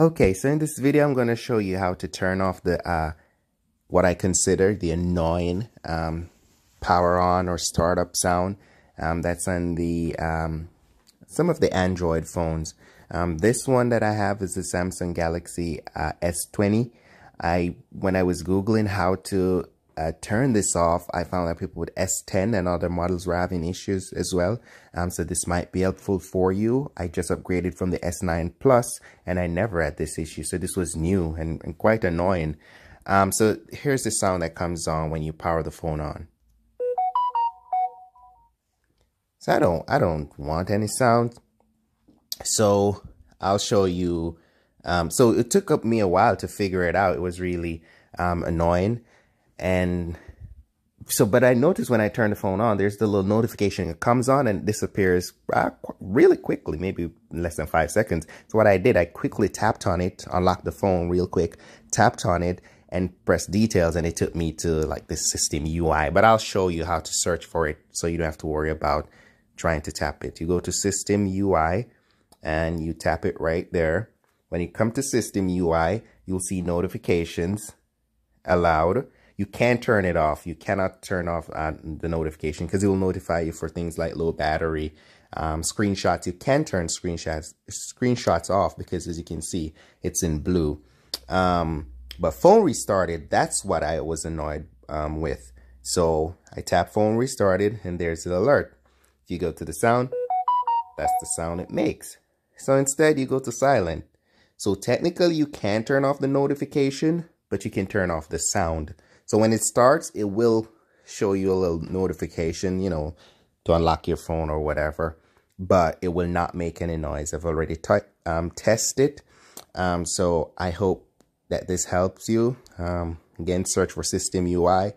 Okay, so in this video, I'm going to show you how to turn off the, uh, what I consider the annoying um, power on or startup sound um, that's on the, um, some of the Android phones. Um, this one that I have is the Samsung Galaxy uh, S20. I, when I was Googling how to uh, turn this off, I found that people with S10 and other models were having issues as well. Um, so this might be helpful for you. I just upgraded from the S9 Plus and I never had this issue. So this was new and, and quite annoying. Um, so here's the sound that comes on when you power the phone on. So I don't, I don't want any sound. So I'll show you. Um, so it took up me a while to figure it out. It was really um, annoying. And so, but I noticed when I turn the phone on, there's the little notification. It comes on and disappears uh, really quickly, maybe less than five seconds. So what I did, I quickly tapped on it, unlocked the phone real quick, tapped on it and pressed details and it took me to like the system UI. But I'll show you how to search for it so you don't have to worry about trying to tap it. You go to system UI and you tap it right there. When you come to system UI, you'll see notifications allowed you can't turn it off. You cannot turn off uh, the notification because it will notify you for things like low battery, um, screenshots. You can turn screenshots screenshots off because as you can see, it's in blue. Um, but phone restarted, that's what I was annoyed um, with. So I tap phone restarted and there's the alert. If you go to the sound, that's the sound it makes. So instead you go to silent. So technically you can turn off the notification, but you can turn off the sound. So when it starts, it will show you a little notification, you know, to unlock your phone or whatever, but it will not make any noise. I've already um, tested. Um, so I hope that this helps you. Um, again, search for System UI,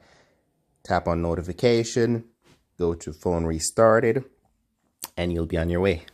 tap on notification, go to phone restarted, and you'll be on your way.